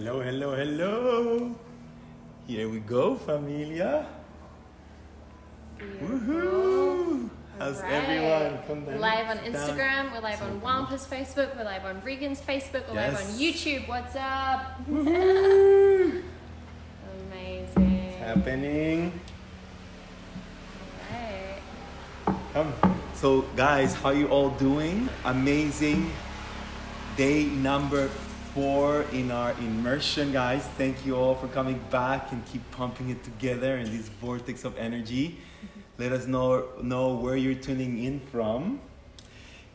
Hello, hello, hello. Here we go, familia. Woohoo! How's Right. everyone? Come We're down, live on. Instagram, we're live on Juanpa's Facebook, we're live on Regan's Facebook, we're live on YouTube. What's up? Woohoo! Amazing. Happening. Right. Come. So, guys, how you all doing? Amazing. Day number four in our immersion, guys. Thank you all for coming back and keep pumping it together in this vortex of energy. Let us know know where you're tuning in from,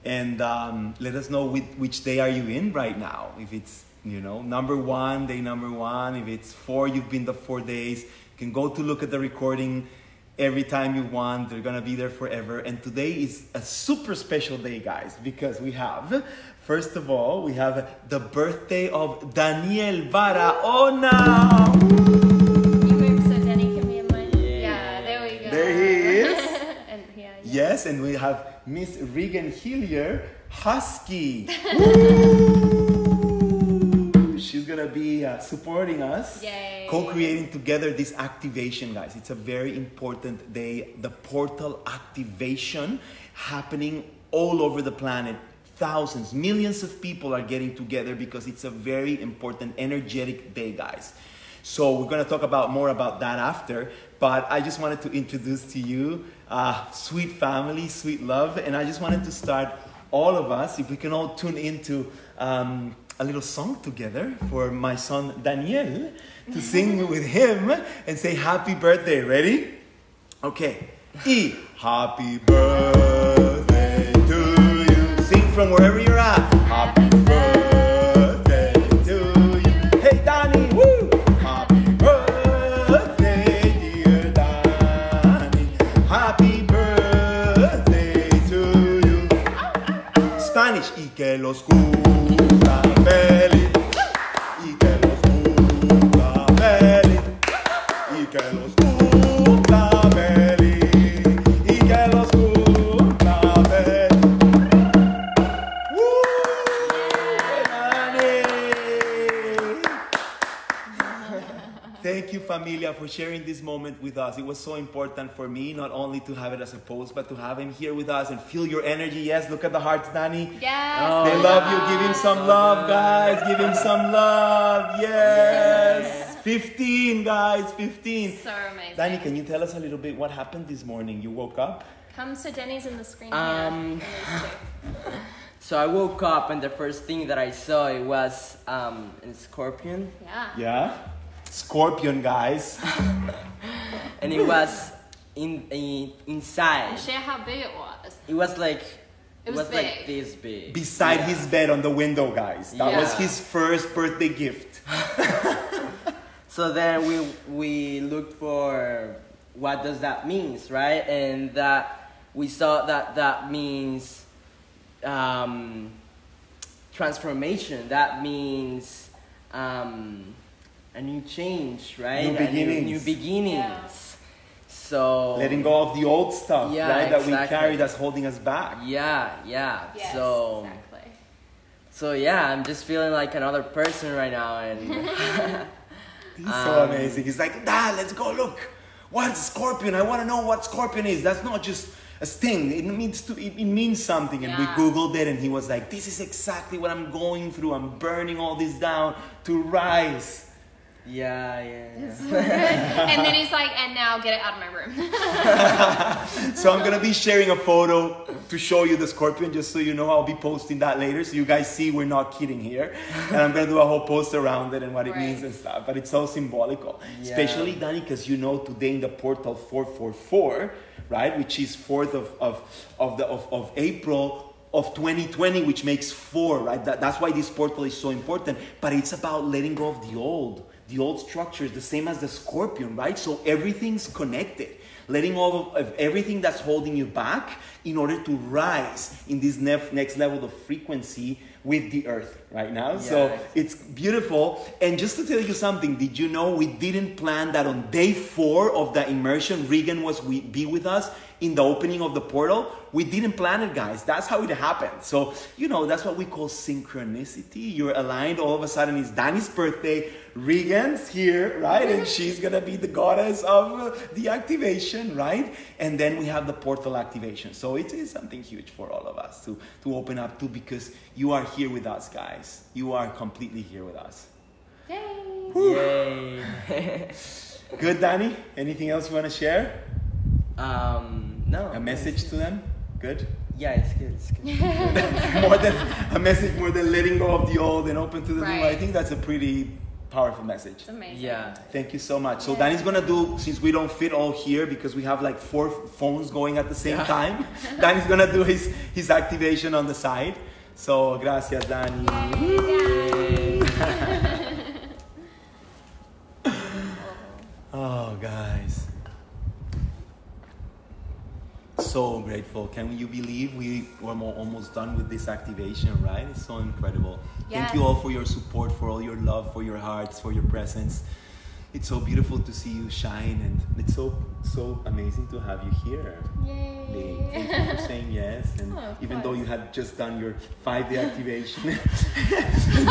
and um, let us know which, which day are you in right now. If it's you know number one, day number one. If it's four, you've been the four days. You can go to look at the recording every time you want. They're gonna be there forever. And today is a super special day, guys, because we have, first of all, we have the birthday of Daniel Barahona. You move so Danny can be in mine. Yeah, there we go. There he is. and yeah, yeah. Yes, and we have Miss Regan Hillier, Husky. Woo! She's gonna be uh, supporting us, Yay. co-creating together this activation, guys. It's a very important day. The portal activation happening all over the planet. Thousands, millions of people are getting together because it's a very important, energetic day, guys. So we're gonna talk about more about that after. But I just wanted to introduce to you, uh, sweet family, sweet love, and I just wanted to start all of us, if we can all tune into um, a little song together for my son Daniel to sing with him and say happy birthday. Ready? Okay. E. Happy birthday to from wherever you're at. Happy birthday to you. Hey, Danny. Woo! Happy birthday, dear Danny. Happy birthday to you. Spanish. Y que los for sharing this moment with us. It was so important for me not only to have it as a post, but to have him here with us and feel your energy. Yes, look at the hearts, Danny. Yes. They love you. Give him some love, guys. Give him some love. Yes. 15, guys. 15. So amazing. Danny, can you tell us a little bit what happened this morning? You woke up? Come to Denny's in the screen Um, here. and these two. So I woke up and the first thing that I saw it was um, a scorpion, Yeah. Yeah. Scorpion, guys. and it was in, in inside. Share how big it was. It was like It was like big. this big. Beside Yeah. his bed on the window, guys. That was his first birthday gift. So then we we looked for what does that means, right? And that we saw that that means um, transformation. That means um, a new change, right? New A beginnings. New, beginnings. So Letting go of the old stuff, Yeah, right? That we exactly. carry that's holding us back. Yeah, yeah. Yes, so exactly. so yeah, I'm just feeling like another person right now, and He's so Um, amazing. He's like, Dad, let's go look. What's scorpion? I want to know what scorpion is. That's not just a sting. It means to. It, it means something. And we Yeah. googled it, and he was like, "This is exactly what I'm going through. I'm burning all this down to rise." Yeah, yeah. Yeah. so and then he's like, and now get it out of my room. So I'm gonna be sharing a photo to show you the scorpion, just so you know. I'll be posting that later, so you guys see we're not kidding here. And I'm gonna do a whole post around it and what it Right. means and stuff. But it's so symbolical, Yeah. especially Danny, because you know today in the portal 444, right, which is fourth of of of the of, of April. Of 2020, which makes four, right? That, that's why this portal is so important. But it's about letting go of the old, the old structure is the same as the scorpion, right? So everything's connected letting go of, everything that's holding you back in order to rise in this nef- next level of frequency with the earth right now. So Yes. it's beautiful. And just to tell you something, did you know we didn't plan that on day four of the immersion, Regan was we, be with us in the opening of the portal? We didn't plan it, guys. That's how it happened. So, you know, that's what we call synchronicity. You're aligned. All of a sudden, it's Danny's birthday. Regan's here, right? And she's going to be the goddess of uh, the activation, right? And then we have the portal activation. So it is something huge for all of us to, to open up to because you are here with us, guys. You are completely here with us. Yay! Yay. Good, Danny? Anything else you want to share? um, no. A message to them? Good? Yeah, it's good. It's good. more than a message, more than letting go of the old and open to the new. I think that's a pretty powerful message. It's amazing. Yeah. Thank you so much. So Yeah. Danny's gonna do since we don't fit all here because we have like four phones going at the same Yeah. time. Danny's gonna do his his activation on the side. So gracias, Danny. So grateful. Can you believe we were almost done with this activation, right? It's so incredible. Thank you all for your support, for all your love, for your hearts, for your presence. It's so beautiful to see you shine, and it's so so amazing to have you here. Yay. Thank you for saying yes. And Oh, even though you had just done your five day activation,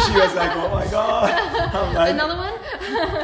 she was like, "Oh my god!" I'm like, Another one?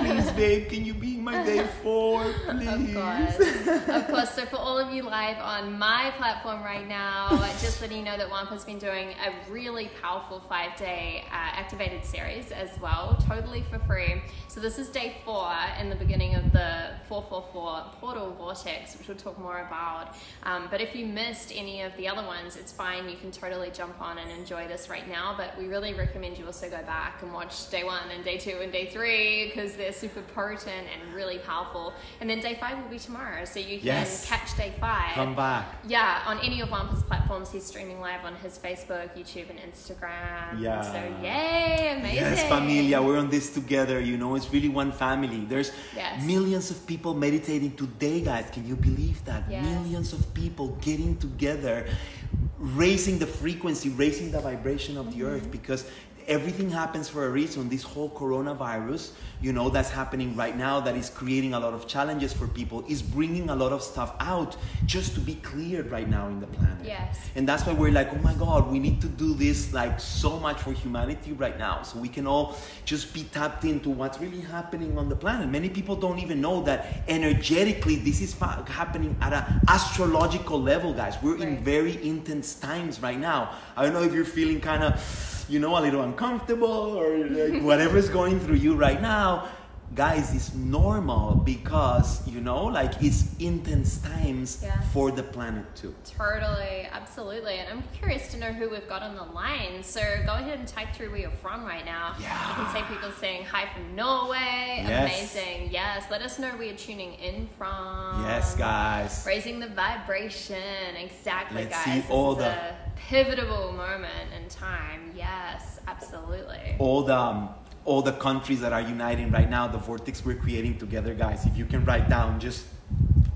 Please, babe, can you be my day four, please? Of course. of course. So, for all of you live on my platform right now, just letting you know that Juanpa's been doing a really powerful five day uh, activated series as well, totally for free. So, this is day four in the beginning of the 444 portal vortex, which we'll talk more about. Um, but if you missed any of the other ones, it's fine. You can totally jump on and enjoy this right now. But we really recommend you also go back and watch day one and day two and day three because they're super potent and really powerful. And then day five will be tomorrow, so you can Yes. catch day five. Come back. Yeah, on any of Juanpa's platforms, he's streaming live on his Facebook, YouTube, and Instagram. Yeah. So yay, amazing. Yes, familia, we're on this together. You know, it's really one family. There's Yes. millions of people meditating today, guys. Can you believe that? Yes. Millions of people getting together, raising the frequency, raising the vibration of the Mm-hmm. earth because everything happens for a reason. This whole coronavirus, you know, that's happening right now, that is creating a lot of challenges for people, is bringing a lot of stuff out just to be cleared right now in the planet. Yes. And that's why we're like, oh my God, we need to do this like so much for humanity right now. So we can all just be tapped into what's really happening on the planet. Many people don't even know that energetically this is happening at an astrological level, guys. We're in very intense times right now. I don't know if you're feeling kind of, you know, a little uncomfortable or like whatever's going through you right now. Guys, it's normal because, you know, like it's intense times Yeah. for the planet too. Totally, absolutely. And I'm curious to know who we've got on the line. So go ahead and type through where you're from right now. Yeah. You can say people saying hi from Norway. Yes. Amazing. Yes. Let us know where you're tuning in from. Yes, guys. Raising the vibration. Exactly, Let's guys. see this all is the- a pivotal moment in time. Yes, absolutely. all the um, all the countries that are uniting right now, the vortex we're creating together, guys. If you can write down just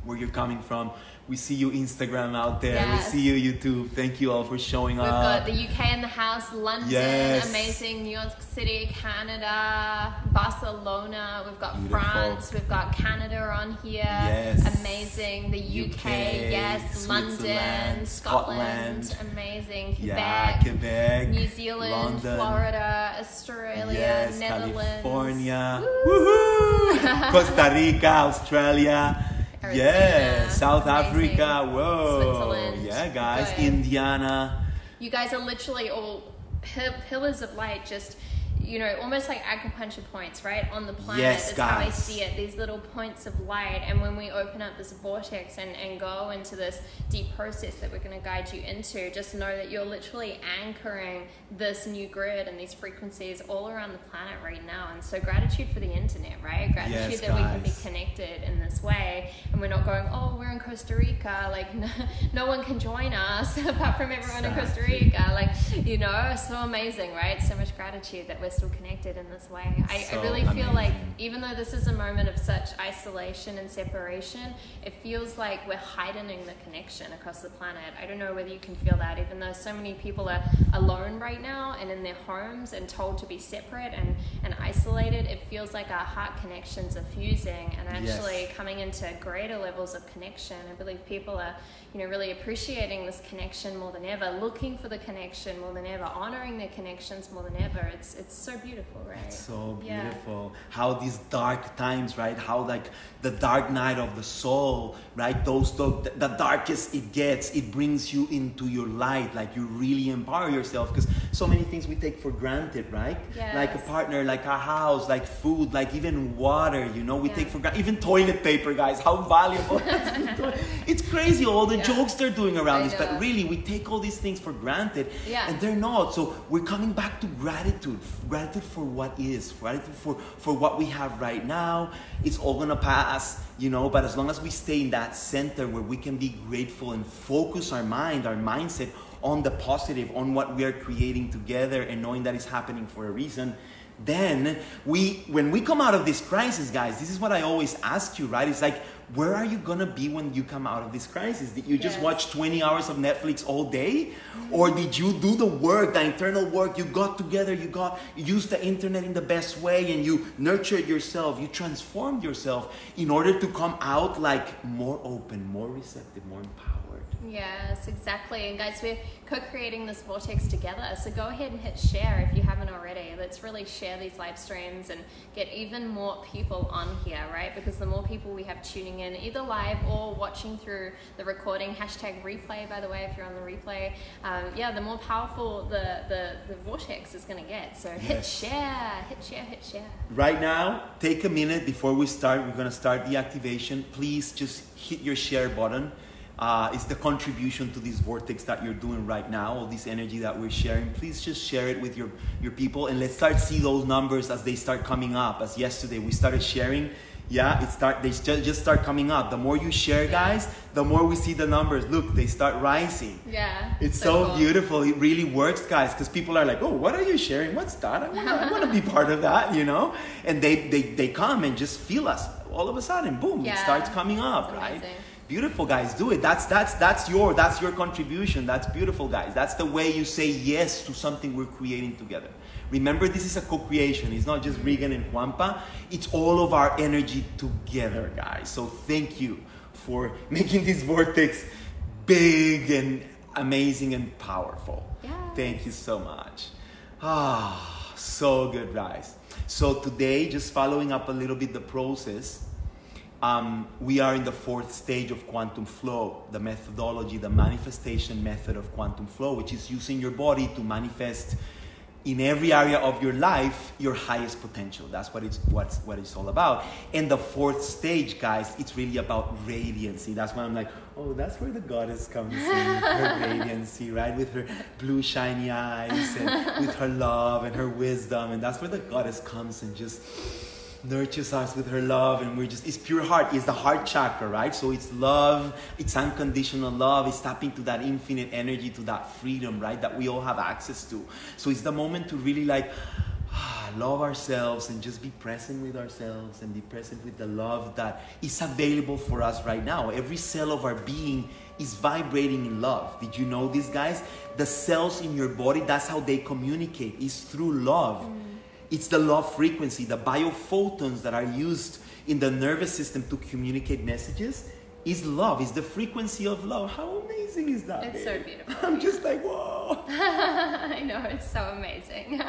where you're coming from, we see you Instagram out there. Yes. We see you YouTube. Thank you all for showing We've up. got the UK in the house, London, Yes. amazing, New York City, Canada, Barcelona. We've got Beautiful. France, we've got Canada on here. Yes. Amazing. The UK, UK, yes, London, Scotland, Scotland. amazing. yeah, Quebec, Quebec, New Zealand, London, Florida, Australia, yes, Netherlands. California, Woo! Woohoo! Costa Rica, Australia. Arizona, Yeah, South amazing. Africa. Whoa. Switzerland. Yeah, guys. Good. Indiana. You guys are literally all pi- pillars of light, just you know, almost like acupuncture points, right, on the planet. Yes, That's how I see it. These little points of light, and when we open up this vortex and, and go into this deep process that we're going to guide you into, just know that you're literally anchoring this new grid and these frequencies all around the planet right now. And so, gratitude for the internet, right? Gratitude Yes, that we can be connected in this way, and we're not going, oh, we're in Costa Rica, like no, no one can join us apart from everyone in Costa Rica. Like, you know, so amazing, right? So much gratitude that we're still connected in this way. I, So I really feel like even though this is a moment of such isolation and separation, it feels like we're heightening the connection across the planet. I don't know whether you can feel that, even though so many people are alone right now and in their homes and told to be separate and, and isolated, it feels like our heart connections are fusing and Yes. actually coming into greater levels of connection. I believe people are, you know, really appreciating this connection more than ever, looking for the connection more than ever, honoring their connections more than ever. It's it's so beautiful, right? It's so Yeah. beautiful. How these dark times, right? How like the dark night of the soul, right? Those the, the darkest it gets, it brings you into your light. Like you really empower yourself because so many things we take for granted, right? Like a partner, like a house, like food, like even water. You know, we Yeah. take for granted. Even toilet paper, guys. How valuable! it's crazy all the Yeah. jokes they're doing around I this, but really we take all these things for granted, Yeah. and they're not. So we're coming back to gratitude. Gratitude for what is. Gratitude for, for what we have right now. It's all gonna pass, you know, but as long as we stay in that center where we can be grateful and focus our mind, our mindset on the positive, on what we are creating together and knowing that it's happening for a reason, then we when we come out of this crisis, guys, this is what I always ask you, right? It's like where are you gonna be when you come out of this crisis? Did you just Yes. watch 20 hours of Netflix all day? Or did you do the work, the internal work? You got together, you got you used the internet in the best way and you nurtured yourself, you transformed yourself in order to come out like more open, more receptive, more empowered. Yes, exactly. And guys, we're co creating this vortex together. So go ahead and hit share if you haven't already. Let's really share these live streams and get even more people on here, right? Because the more people we have tuning in, either live or watching through the recording, hashtag replay, by the way, if you're on the replay, um, yeah, the more powerful the, the, the vortex is going to get. So hit Yes. share, hit share, hit share. Right now, take a minute before we start. We're gonna start the activation. Please just hit your share button. Uh, it's the contribution to this vortex that you're doing right now, all this energy that we're sharing. Please just share it with your, your people and let's start see those numbers as they start coming up. As yesterday we started sharing, yeah, it start they just, just start coming up. The more you share, guys, the more we see the numbers. Look, they start rising. Yeah. It's so, cool. beautiful. It really works, guys, because people are like, "Oh, what are you sharing? What's that? I want to I wanna be part of that," you know. And they, they they come and just feel us. All of a sudden, boom, it starts coming up, right? Beautiful, guys. Do it. That's that's that's your that's your contribution. That's beautiful, guys. That's the way you say yes to something we're creating together. Remember, this is a co-creation. It's not just Regan and Juanpa. It's all of our energy together, guys. So thank you for making this vortex big and amazing and powerful. Yes. Thank you so much. Ah, so good, guys. So today, just following up a little bit the process, um, we are in the fourth stage of quantum flow, the methodology, the manifestation method of quantum flow, which is using your body to manifest in every area of your life your highest potential. That's what it's what's what it's all about. And the fourth stage, guys, it's really about radiancy. That's why I'm like, oh, that's where the goddess comes in, her radiancy, right? With her blue shiny eyes and with her love and her wisdom. And that's where the goddess comes and just nurtures us with her love and we're just it's pure heart it's the heart chakra right? So it's love it's unconditional love it's tapping to that infinite energy to that freedom right that we all have access to. So it's the moment to really like ah, love ourselves and just be present with ourselves and be present with the love that is available for us right now. Every cell of our being is vibrating in love. Did you know this guys? The cells in your body that's how they communicate is through love it's the love frequency, the biophotons that are used in the nervous system to communicate messages is love, is the frequency of love. How amazing is that? It's so beautiful. I'm just like, whoa. I know, it's so amazing.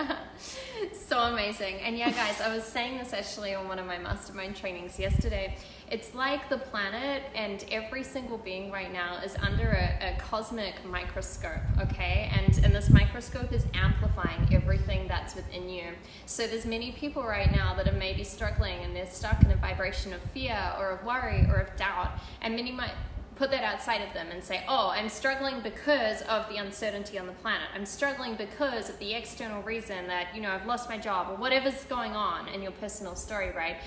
so amazing. And yeah, guys, I was saying this actually on one of my mastermind trainings yesterday. It's like the planet and every single being right now is under a, a cosmic microscope, okay? And, and this microscope is amplifying everything that's within you. So there's many people right now that are maybe struggling and they're stuck in a vibration of fear or of worry or of doubt. And many might put that outside of them and say, oh, I'm struggling because of the uncertainty on the planet. I'm struggling because of the external reason that, you know, I've lost my job or whatever's going on in your personal story, right?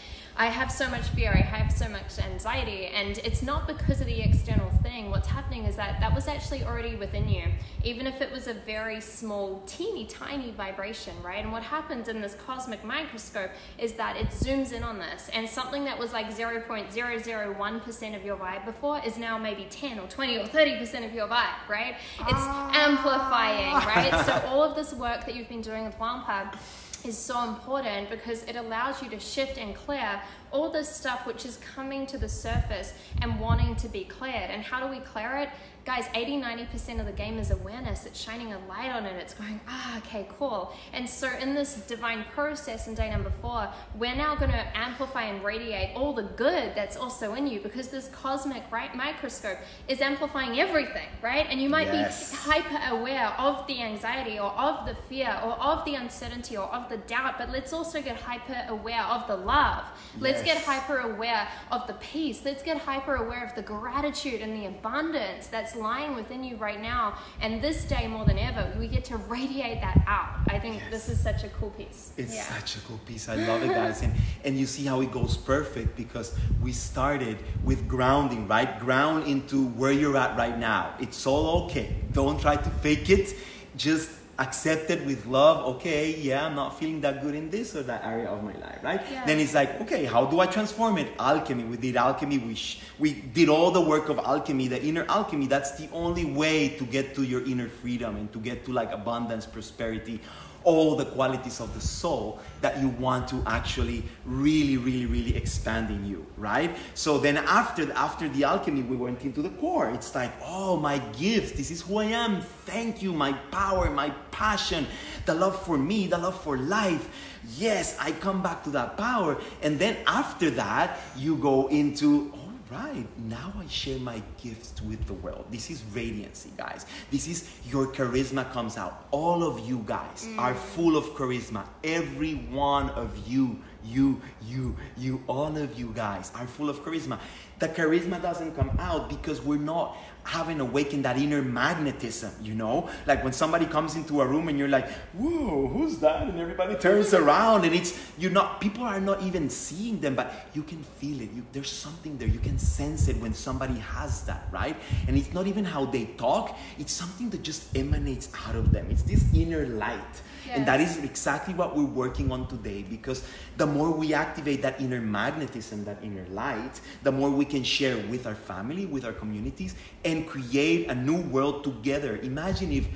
I have so much fear, I have so much anxiety, and it's not because of the external thing. What's happening is that that was actually already within you, even if it was a very small, teeny tiny vibration, right? And what happens in this cosmic microscope is that it zooms in on this, and something that was like 0.001% of your vibe before is now maybe 10 or 20 or 30% of your vibe, right? It's ah. amplifying, right? so all of this work that you've been doing with Juanpa is so important because it allows you to shift and clear all this stuff which is coming to the surface and wanting to be cleared. And how do we clear it? Guys 80 90% of the game is awareness it's shining a light on it. It's going ah okay cool. And so in this divine process in day number four we're now going to amplify and radiate all the good that's also in you because this cosmic right microscope is amplifying everything right? And you might yes. be hyper aware of the anxiety or of the fear or of the uncertainty or of the doubt but let's also get hyper aware of the love. Let's get hyper aware of the peace. Let's get hyper aware of the gratitude and the abundance that's lying within you right now. And this day more than ever, we get to radiate that out. I think yes. this is such a cool piece. It's yeah. such a cool piece. I love it, guys. And, and you see how it goes perfect because we started with grounding, right? Ground into where you're at right now. It's all okay. Don't try to fake it. Just accepted with love okay yeah i'm not feeling that good in this or that area of my life right? Yeah. then it's like okay how do i transform it? Alchemy. We did alchemy. We sh- we did all the work of alchemy the inner alchemy. That's the only way to get to your inner freedom and to get to like abundance prosperity all the qualities of the soul that you want to actually really, really, really expand in you, right? So then after after the alchemy, we went into the core. It's like, oh, my gift. This is who I am. Thank you. My power, my passion, the love for me, the love for life. Yes, I come back to that power. And then after that, you go into right, now I share my gifts with the world. This is radiancy, guys. This is your charisma comes out. All of you guys mm. are full of charisma. Every one of you, you, you, you, all of you guys are full of charisma. The charisma doesn't come out because we're not having awakened that inner magnetism, you know? Like when somebody comes into a room and you're like, whoa, who's that? And everybody turns around and it's, you're not, people are not even seeing them, but you can feel it. You, there's something there. You can sense it when somebody has that, right? And it's not even how they talk, it's something that just emanates out of them. It's this inner light and that is exactly what we're working on today because the more we activate that inner magnetism, that inner light, the more we can share with our family, with our communities, and create a new world together. Imagine if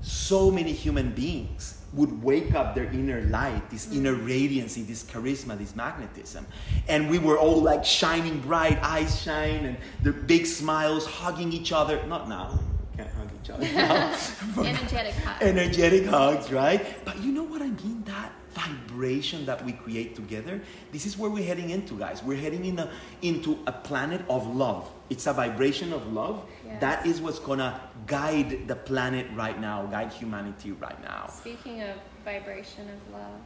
so many human beings would wake up their inner light, this inner radiancy, this charisma, this magnetism. And we were all like shining bright, eyes shine, and the big smiles, hugging each other. Not now, can't hug each other. energetic hugs. Energetic hugs, right? But you know what I mean? That vibration that we create together. This is where we're heading into, guys. We're heading in a, into a planet of love. It's a vibration of love. Yes. That is what's gonna guide the planet right now, guide humanity right now. Speaking of vibration of love.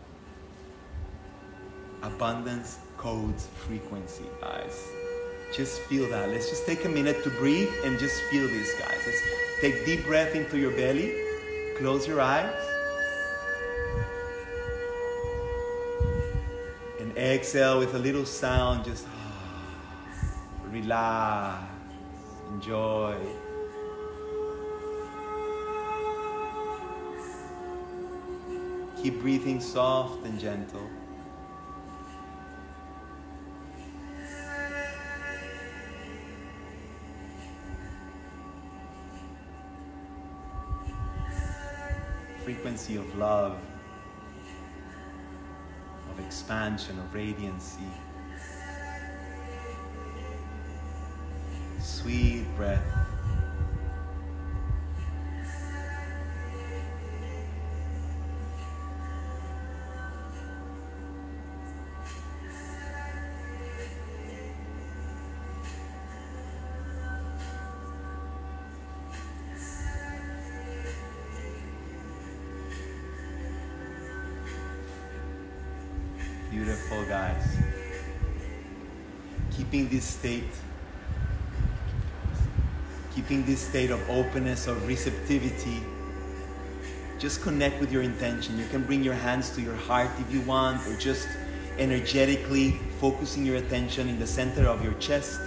Abundance codes frequency, guys. Just feel that. Let's just take a minute to breathe and just feel this, guys. Let's take deep breath into your belly. Close your eyes. Exhale with a little sound. Just relax. Enjoy. Keep breathing soft and gentle. frequency of love, of expansion, of radiancy. Sweet breath. State keeping this state of openness, of receptivity. Just connect with your intention. You can bring your hands to your heart if you want, or just energetically focusing your attention in the center of your chest.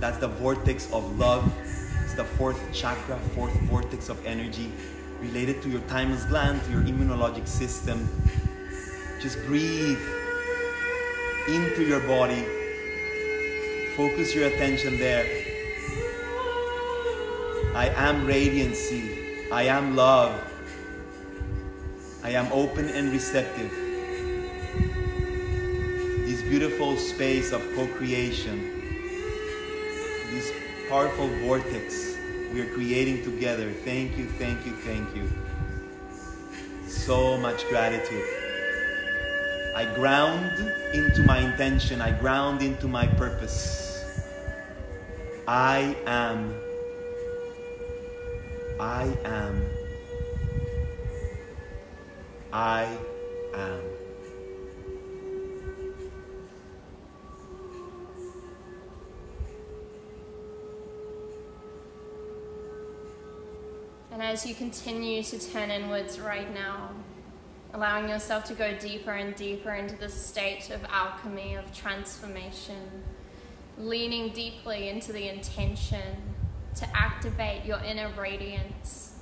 That's the vortex of love. It's the fourth chakra, fourth vortex of energy related to your thymus gland, to your immunologic system. Just breathe into your body. Focus your attention there. I am radiancy. I am love. I am open and receptive. This beautiful space of co creation, this powerful vortex we are creating together. Thank you, thank you, thank you. So much gratitude. I ground into my intention, I ground into my purpose. I am. I am. I am. And as you continue to turn inwards right now, allowing yourself to go deeper and deeper into the state of alchemy, of transformation, leaning deeply into the intention to activate your inner radiance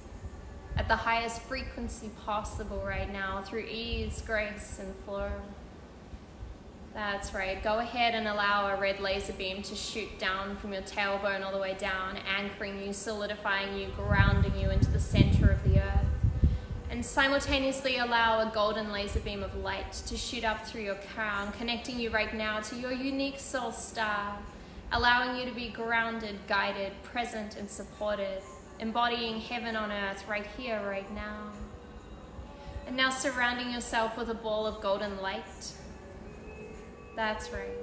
at the highest frequency possible right now through ease, grace, and flow. That's right. Go ahead and allow a red laser beam to shoot down from your tailbone all the way down, anchoring you, solidifying you, grounding you into the center. And simultaneously allow a golden laser beam of light to shoot up through your crown, connecting you right now to your unique soul star, allowing you to be grounded, guided, present, and supported, embodying heaven on earth right here, right now. And now surrounding yourself with a ball of golden light. That's right.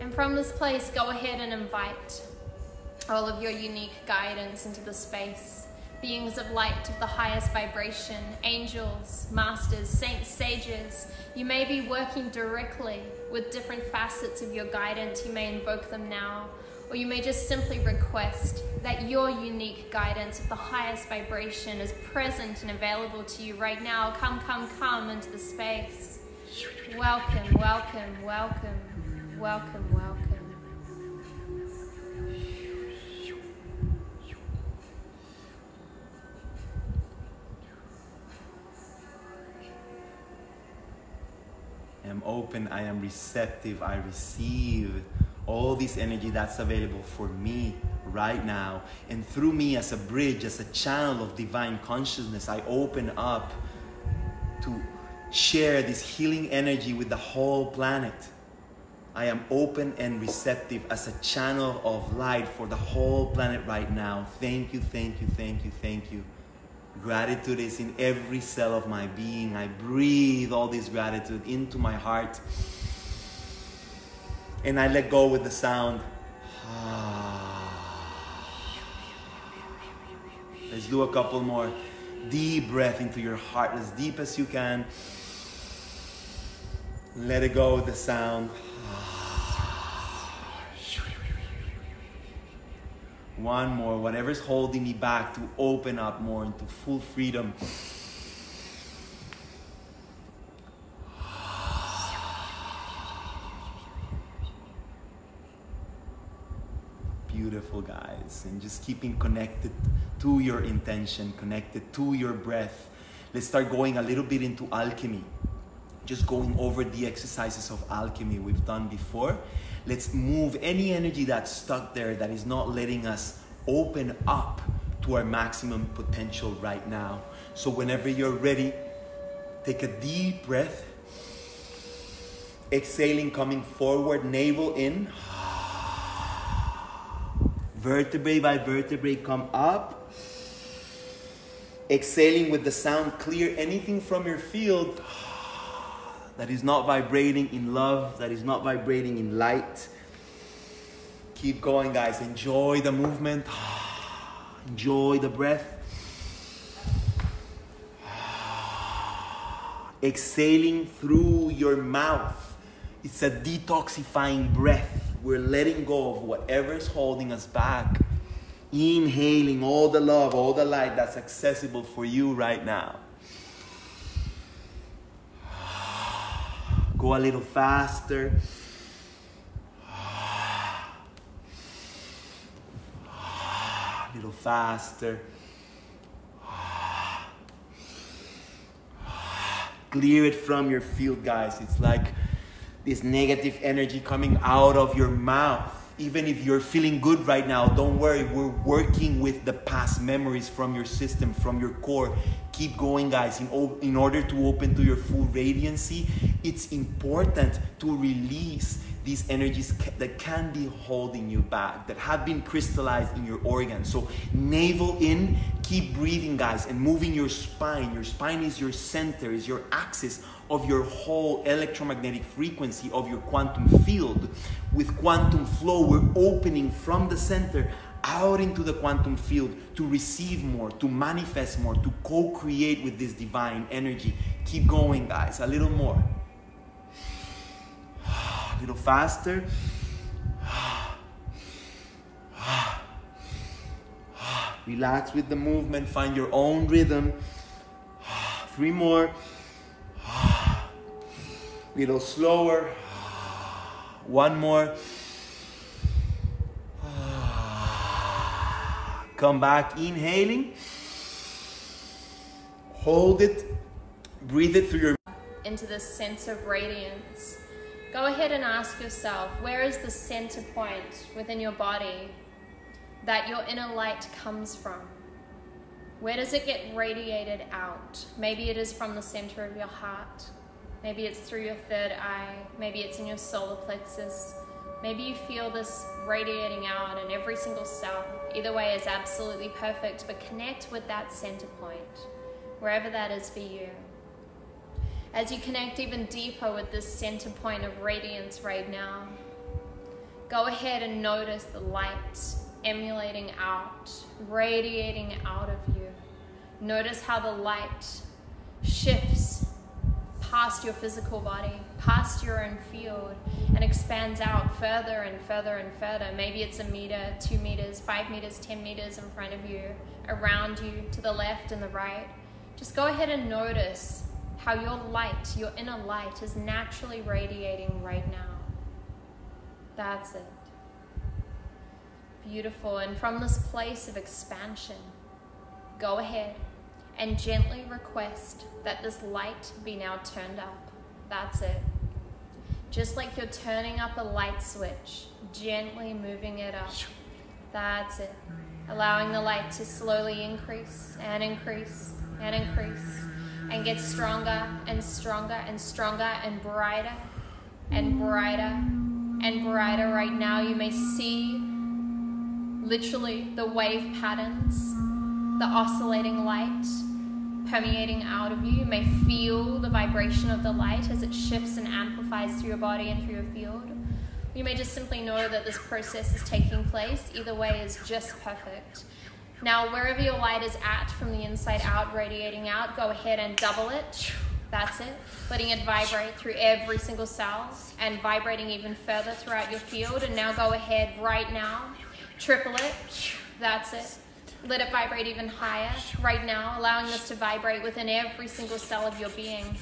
And from this place, go ahead and invite all of your unique guidance into the space. Beings of light of the highest vibration, angels, masters, saints, sages. You may be working directly with different facets of your guidance. You may invoke them now, or you may just simply request that your unique guidance of the highest vibration is present and available to you right now. Come, come, come into the space. Welcome, welcome, welcome, welcome, welcome. Open, I am receptive, I receive all this energy that's available for me right now. And through me, as a bridge, as a channel of divine consciousness, I open up to share this healing energy with the whole planet. I am open and receptive as a channel of light for the whole planet right now. Thank you, thank you, thank you, thank you. Gratitude is in every cell of my being. I breathe all this gratitude into my heart. And I let go with the sound. Let's do a couple more. Deep breath into your heart, as deep as you can. Let it go with the sound. One more, whatever's holding me back to open up more into full freedom. Beautiful, guys. And just keeping connected to your intention, connected to your breath. Let's start going a little bit into alchemy. Just going over the exercises of alchemy we've done before. Let's move any energy that's stuck there that is not letting us open up to our maximum potential right now. So, whenever you're ready, take a deep breath. Exhaling, coming forward, navel in. Vertebrae by vertebrae come up. Exhaling with the sound, clear anything from your field that is not vibrating in love, that is not vibrating in light. Keep going, guys. Enjoy the movement. Enjoy the breath. Exhaling through your mouth. It's a detoxifying breath. We're letting go of whatever is holding us back. Inhaling all the love, all the light that's accessible for you right now. Go a little faster. A little faster. Clear it from your field, guys. It's like this negative energy coming out of your mouth. Even if you're feeling good right now, don't worry. We're working with the past memories from your system, from your core. Keep going, guys. In, in order to open to your full radiancy, it's important to release these energies that can be holding you back, that have been crystallized in your organs. So, navel in, keep breathing, guys, and moving your spine. Your spine is your center, is your axis of your whole electromagnetic frequency of your quantum field. With quantum flow, we're opening from the center out into the quantum field to receive more, to manifest more, to co create with this divine energy. Keep going, guys, a little more. A little faster. Relax with the movement, find your own rhythm. Three more. Little slower. One more. Come back, inhaling. Hold it. Breathe it through your into this sense of radiance. Go ahead and ask yourself where is the center point within your body that your inner light comes from? Where does it get radiated out? Maybe it is from the center of your heart. Maybe it's through your third eye. Maybe it's in your solar plexus. Maybe you feel this radiating out in every single cell. Either way is absolutely perfect, but connect with that center point, wherever that is for you. As you connect even deeper with this center point of radiance right now, go ahead and notice the light emulating out, radiating out of you. Notice how the light shifts past your physical body, past your own field, and expands out further and further and further. Maybe it's a meter, two meters, five meters, ten meters in front of you, around you, to the left and the right. Just go ahead and notice how your light, your inner light, is naturally radiating right now. That's it. Beautiful. And from this place of expansion, go ahead and gently request that this light be now turned up. That's it. Just like you're turning up a light switch, gently moving it up. That's it. Allowing the light to slowly increase and increase and increase and get stronger and stronger and stronger and brighter and brighter and brighter. Right now, you may see literally the wave patterns, the oscillating light permeating out of you. You may feel the vibration of the light as it shifts and amplifies through your body and through your field. You may just simply know that this process is taking place. Either way is just perfect. Now, wherever your light is at from the inside out, radiating out, go ahead and double it. That's it. Letting it vibrate through every single cell and vibrating even further throughout your field. And now go ahead right now, triple it. That's it. Let it vibrate even higher right now, allowing this to vibrate within every single cell of your being.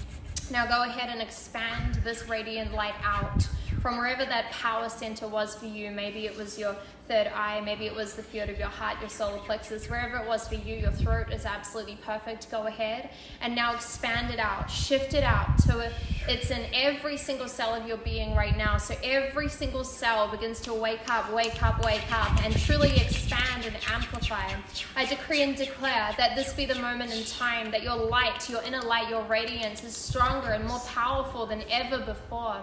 Now go ahead and expand this radiant light out from wherever that power center was for you. Maybe it was your third eye, maybe it was the field of your heart, your solar plexus, wherever it was for you, your throat is absolutely perfect. Go ahead and now expand it out, shift it out to it's in every single cell of your being right now. So every single cell begins to wake up, wake up, wake up, and truly expand and amplify. I decree and declare that this be the moment in time that your light, your inner light, your radiance is stronger and more powerful than ever before.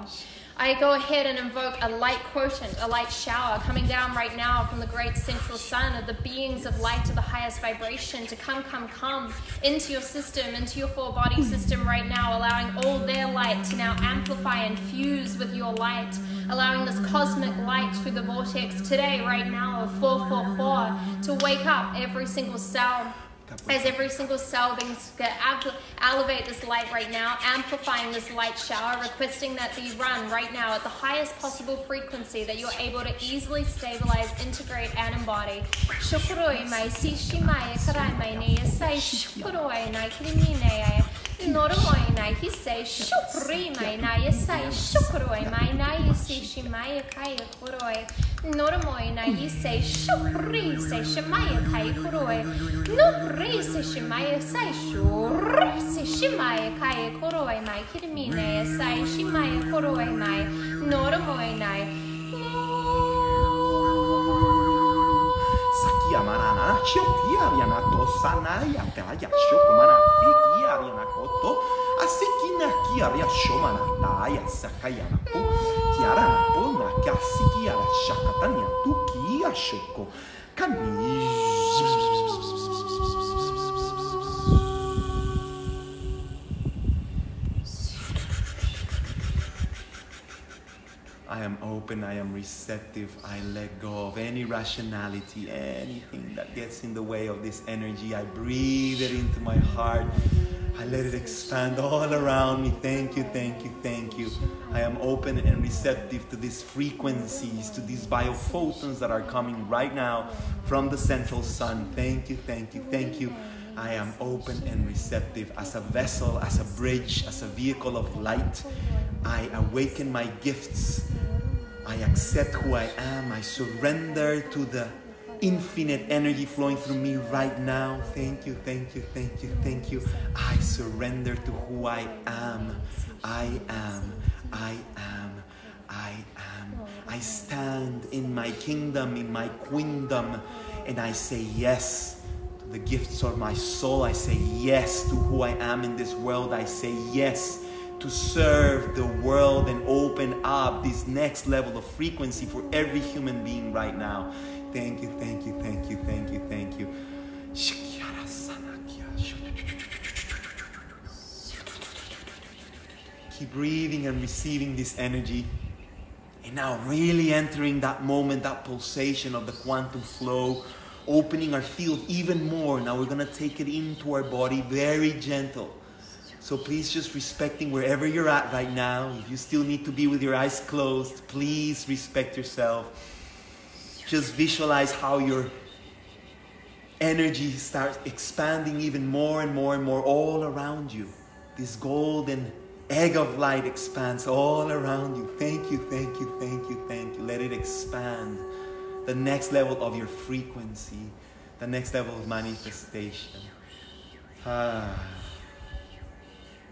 I go ahead and invoke a light quotient, a light shower coming down right now from the great central sun of the beings of light to the highest vibration to come, come, come into your system, into your four body system right now, allowing all their light to now amplify and fuse with your light, allowing this cosmic light through the vortex today, right now, of 444 to wake up every single cell as every single cell being elevate this light right now, amplifying this light shower, requesting that be run right now at the highest possible frequency that you're able to easily stabilize, integrate, and embody. Shukuroi mai si shimai karai mai ne sai shukuroi nai nai hi say shukri mai nai sai shukuroi mai nai si shimai kai kuroi Noromoi nai hi say shukri say shimai kai kuroi Nupri se shimai sai shur se shimai kai kuroi mai kirimine sai shimai kuroi mai Noromoi kia manana shio na riana to sanaya kaya shoko manafi kia riana koto asekina kia ria shomana taya sakaya napu kia ranapo na kasi kia tania tu kia shoko kamizu I am open, I am receptive, I let go of any rationality, anything that gets in the way of this energy. I breathe it into my heart. I let it expand all around me. Thank you, thank you, thank you. I am open and receptive to these frequencies, to these biophotons that are coming right now from the central sun. Thank you, thank you, thank you. I am open and receptive as a vessel, as a bridge, as a vehicle of light. I awaken my gifts. I accept who I am. I surrender to the infinite energy flowing through me right now. Thank you, thank you, thank you, thank you. I surrender to who I am. I am, I am, I am. I stand in my kingdom, in my queendom, and I say yes the gifts of my soul. I say yes to who I am in this world. I say yes to serve the world and open up this next level of frequency for every human being right now. Thank you, thank you, thank you, thank you, thank you. Keep breathing and receiving this energy. And now, really entering that moment, that pulsation of the quantum flow, opening our field even more. Now, we're going to take it into our body very gentle. So please just respecting wherever you're at right now. If you still need to be with your eyes closed, please respect yourself. Just visualize how your energy starts expanding even more and more and more all around you. This golden egg of light expands all around you. Thank you, thank you, thank you, thank you. Let it expand. The next level of your frequency, the next level of manifestation. Ah.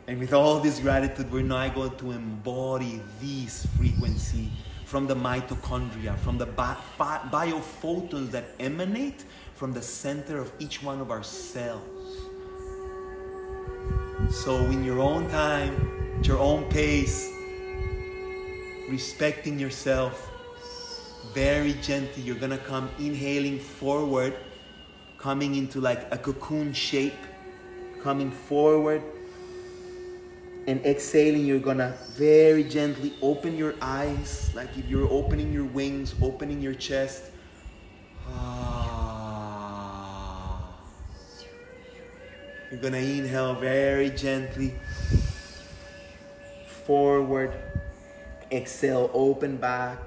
And with all this gratitude, we're now going to embody this frequency from the mitochondria, from the bi- bi- biophotons that emanate from the center of each one of our cells. So, in your own time, at your own pace, respecting yourself, very gently, you're gonna come inhaling forward, coming into like a cocoon shape, coming forward and exhaling, you're gonna very gently open your eyes, like if you're opening your wings, opening your chest. Ah. You're gonna inhale very gently forward, exhale, open back.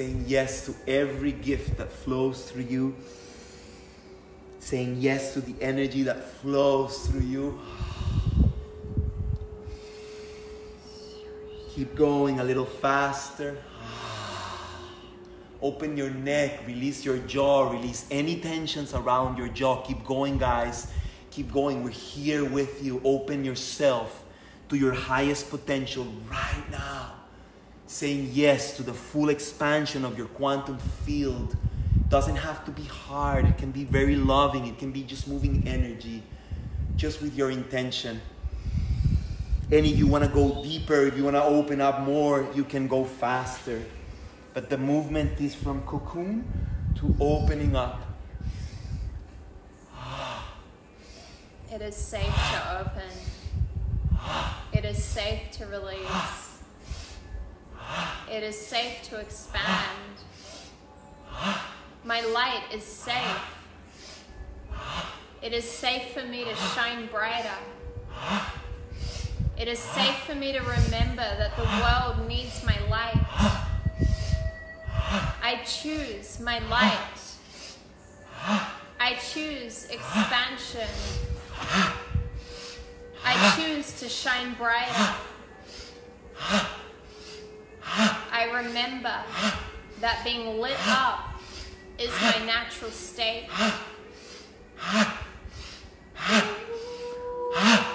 Saying yes to every gift that flows through you saying yes to the energy that flows through you. Keep going a little faster. Open your neck, release your jaw, release any tensions around your jaw. Keep going, guys. Keep going. We're here with you. Open yourself to your highest potential right now. Saying yes to the full expansion of your quantum field doesn't have to be hard. It can be very loving. It can be just moving energy, just with your intention. And if you want to go deeper, if you want to open up more, you can go faster. But the movement is from cocoon to opening up. It is safe to open. It is safe to release. It is safe to expand. My light is safe. It is safe for me to shine brighter. It is safe for me to remember that the world needs my light. I choose my light. I choose expansion. I choose to shine brighter. I remember that being lit up is my natural state.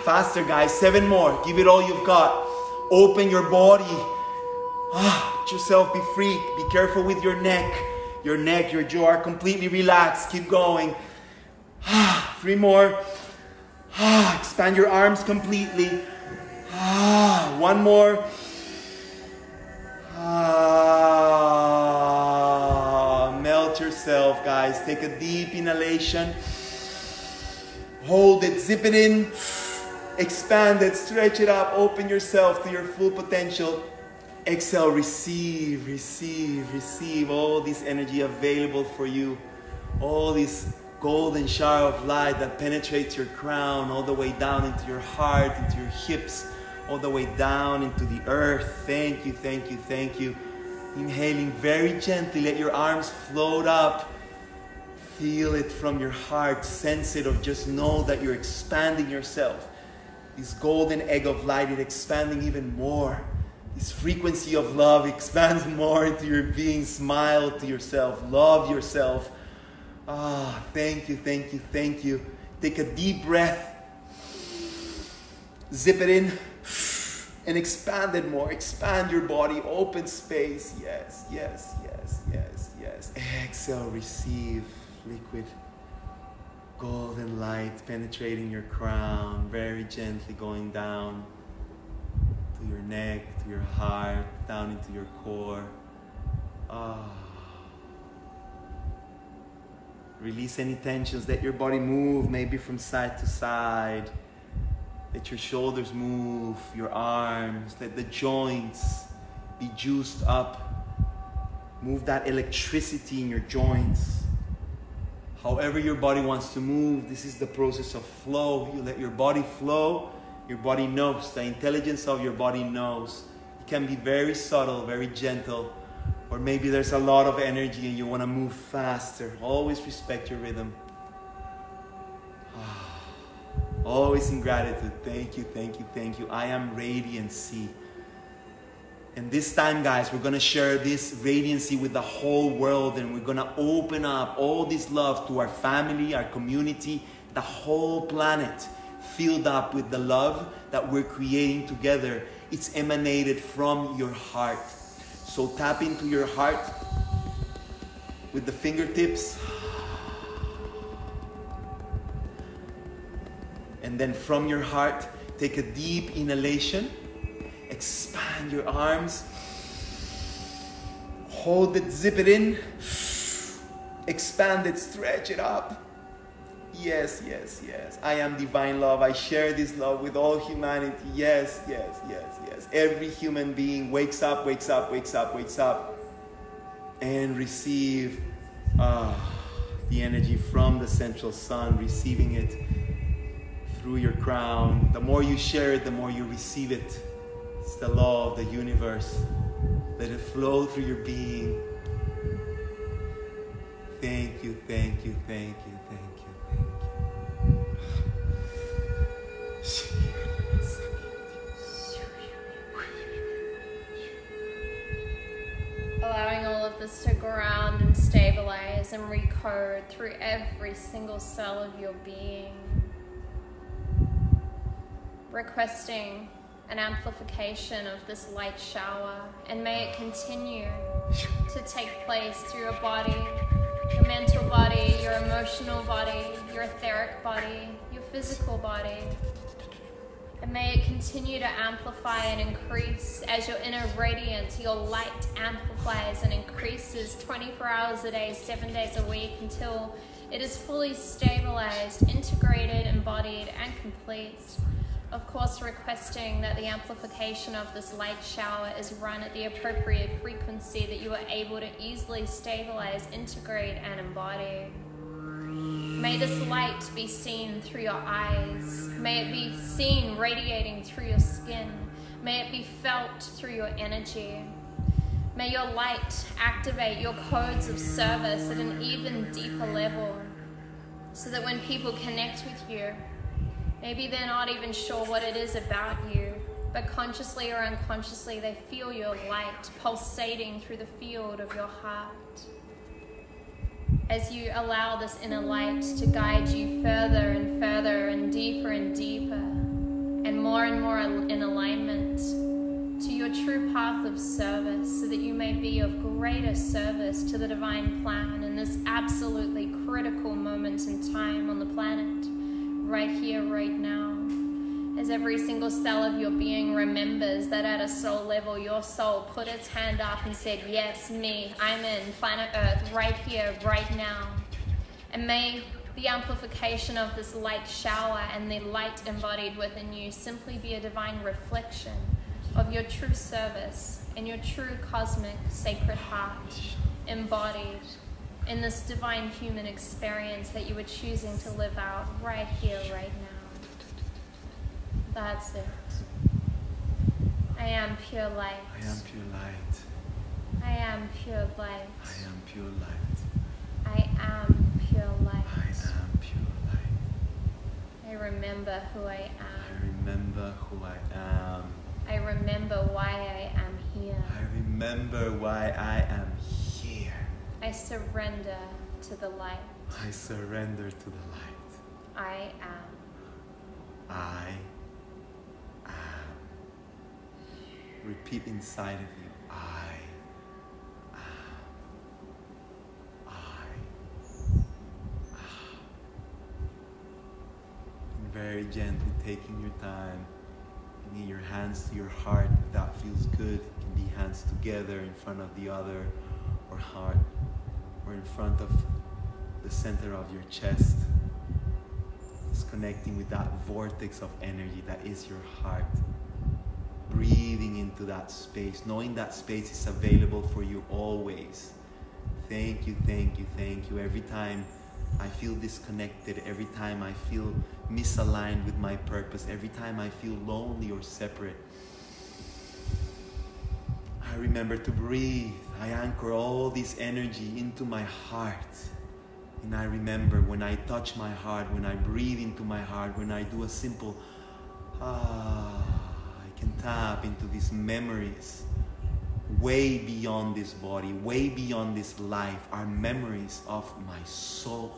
Faster, guys. Seven more. Give it all you've got. Open your body. Ah, let yourself be free. Be careful with your neck. Your neck, your jaw are completely relaxed. Keep going. Ah, three more. Ah, expand your arms completely. One more. Ah, melt yourself, guys. Take a deep inhalation. Hold it, zip it in, expand it, stretch it up, open yourself to your full potential. Exhale, receive, receive, receive all this energy available for you. All this golden shower of light that penetrates your crown all the way down into your heart, into your hips, all the way down into the earth. Thank you, thank you, thank you. Inhaling very gently, let your arms float up. Feel it from your heart, sense it, or just know that you're expanding yourself. This golden egg of light is expanding even more. This frequency of love expands more into your being. Smile to yourself, love yourself. Ah, thank you, thank you, thank you. Take a deep breath, zip it in, and expand it more. Expand your body, open space. Yes, yes, yes, yes, yes. Exhale, receive liquid golden light penetrating your crown, very gently going down to your neck, to your heart, down into your core. Ah. Release any tensions. Let your body move, maybe from side to side. Let your shoulders move, your arms. Let the joints be juiced up. Move that electricity in your joints. However, your body wants to move, this is the process of flow. You let your body flow, your body knows. The intelligence of your body knows. It can be very subtle, very gentle, or maybe there's a lot of energy and you want to move faster. Always respect your rhythm. Always in gratitude. Thank you, thank you, thank you. I am radiancy. And this time, guys, we're going to share this radiancy with the whole world and we're going to open up all this love to our family, our community, the whole planet, filled up with the love that we're creating together. It's emanated from your heart. So tap into your heart with the fingertips. And then from your heart, take a deep inhalation Expand your arms. Hold it, zip it in. Expand it, stretch it up. Yes, yes, yes. I am divine love. I share this love with all humanity. Yes, yes, yes, yes. Every human being wakes up, wakes up, wakes up, wakes up, and receive uh, the energy from the central sun, receiving it through your crown. The more you share it, the more you receive it. It's the law of the universe. Let it flow through your being. Thank you, thank you, thank you, thank you, thank you. Allowing all of this to ground and stabilize and recode through every single cell of your being. Requesting an amplification of this light shower, and may it continue to take place through your body, your mental body, your emotional body, your etheric body, your physical body. And may it continue to amplify and increase as your inner radiance, your light amplifies and increases 24 hours a day, seven days a week until it is fully stabilized, integrated, embodied, and complete of course, requesting that the amplification of this light shower is run at the appropriate frequency that you are able to easily stabilize, integrate, and embody. May this light be seen through your eyes. May it be seen radiating through your skin. May it be felt through your energy. May your light activate your codes of service at an even deeper level so that when people connect with you, maybe they're not even sure what it is about you, but consciously or unconsciously they feel your light pulsating through the field of your heart. As you allow this inner light to guide you further and further and deeper and deeper and more and more in alignment to your true path of service so that you may be of greater service to the divine plan in this absolutely critical moment in time on the planet, right here, right now. As every single cell of your being remembers that at a soul level, your soul put its hand up and said, Yes, me, I'm in planet Earth, right here, right now. And may the amplification of this light shower and the light embodied within you simply be a divine reflection of your true service and your true cosmic sacred heart embodied in this divine human experience that you are choosing to live out right here, right now. That's it. I am pure light. I am pure light. I am pure light. I am pure light. I am pure light. I am pure light. I remember who I am. I remember who I am. I remember why I am here. I remember why I am here. I surrender to the light. I surrender to the light. I am. I am. Repeat inside of you. I am. I am. And very gently taking your time. Bringing your hands to your heart if that feels good. It can be hands together in front of the other, or heart, or in front of the center of your chest. Just connecting with that vortex of energy that is your heart. Breathing into that space, knowing that space is available for you always. Thank you, thank you, thank you. Every time I feel disconnected, every time I feel misaligned with my purpose, every time I feel lonely or separate, I remember to breathe. I anchor all this energy into my heart. And I remember when I touch my heart, when I breathe into my heart, when I do a simple ah, I can tap into these memories way beyond this body, way beyond this life, are memories of my soul,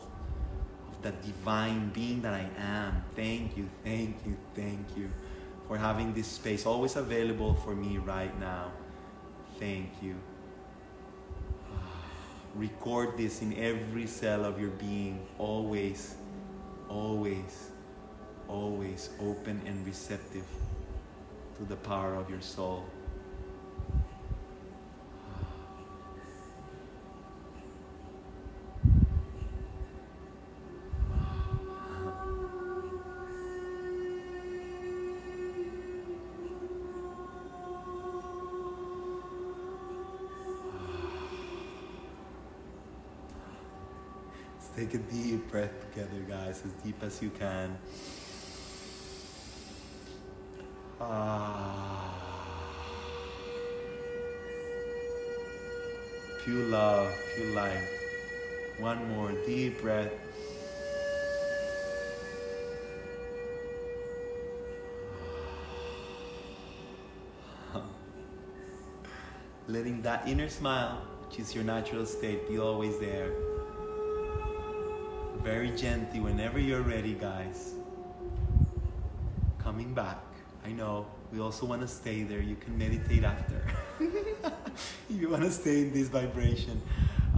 of the divine being that I am. Thank you, thank you, thank you for having this space always available for me right now. Thank you. Record this in every cell of your being, always, always, always open and receptive to the power of your soul. Take a deep breath together, guys, as deep as you can. Ah. Pure love, pure life. One more deep breath. Letting that inner smile, which is your natural state, be always there. Very gently, whenever you're ready, guys. Coming back. I know we also want to stay there. You can meditate after. if you want to stay in this vibration,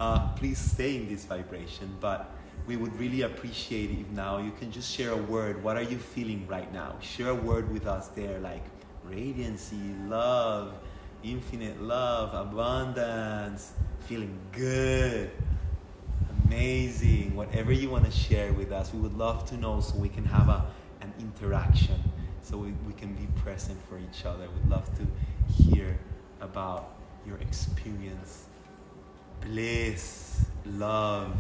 uh, please stay in this vibration. But we would really appreciate it if now you can just share a word. What are you feeling right now? Share a word with us there, like radiancy, love, infinite love, abundance, feeling good, amazing. Whatever you want to share with us, we would love to know so we can have a, an interaction. so we, we can be present for each other. We'd love to hear about your experience. Bliss, love,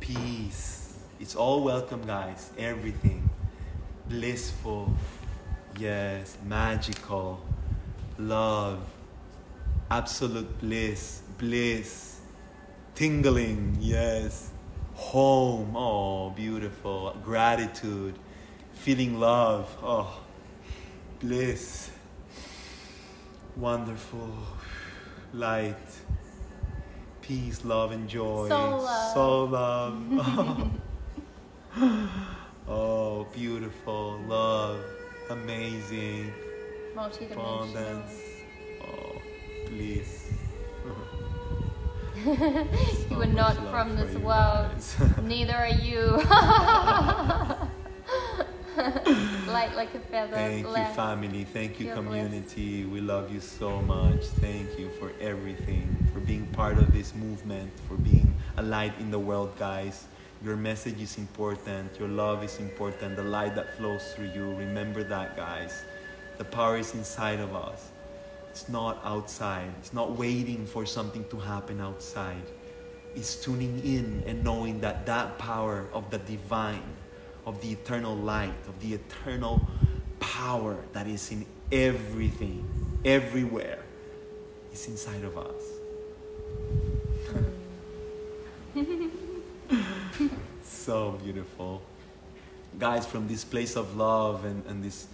peace. It's all welcome, guys. Everything. Blissful, yes, magical, love, absolute bliss, bliss, tingling, yes, home, oh, beautiful, gratitude, feeling love, oh, bliss, wonderful, light, peace, love, and joy, Soul love. soul love. oh, beautiful, love, amazing, Multi-dimensional. abundance, oh, bliss. You are not from this world. Neither are you. Light like a feather. Thank you, family. Thank you, You're community. We love you so much. Thank you for everything, for being part of this movement, for being a light in the world, guys. Your message is important. Your love is important. The light that flows through you. Remember that, guys. The power is inside of us. It's not outside. It's not waiting for something to happen outside. It's tuning in and knowing that that power of the divine, of the eternal light, of the eternal power that is in everything, everywhere, is inside of us. so beautiful. Guys, from this place of love and, and this,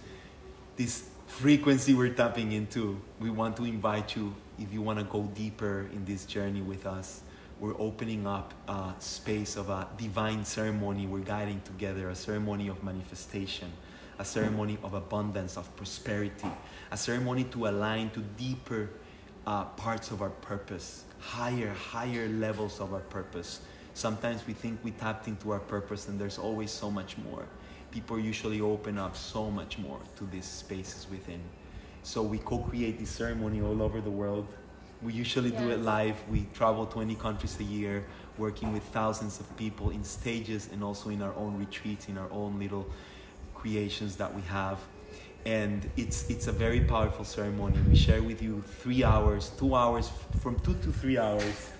this frequency we're tapping into, we want to invite you, if you want to go deeper in this journey with us, we're opening up a space of a divine ceremony. We're guiding together a ceremony of manifestation, a ceremony of abundance, of prosperity, a ceremony to align to deeper uh, parts of our purpose, higher, higher levels of our purpose. Sometimes we think we tapped into our purpose and there's always so much more. People usually open up so much more to these spaces within. So we co-create this ceremony all over the world. We usually do it live. We travel 20 countries a year, working with thousands of people in stages and also in our own retreats, in our own little creations that we have. And it's it's a very powerful ceremony. We share with you three hours, two hours, from two to three hours.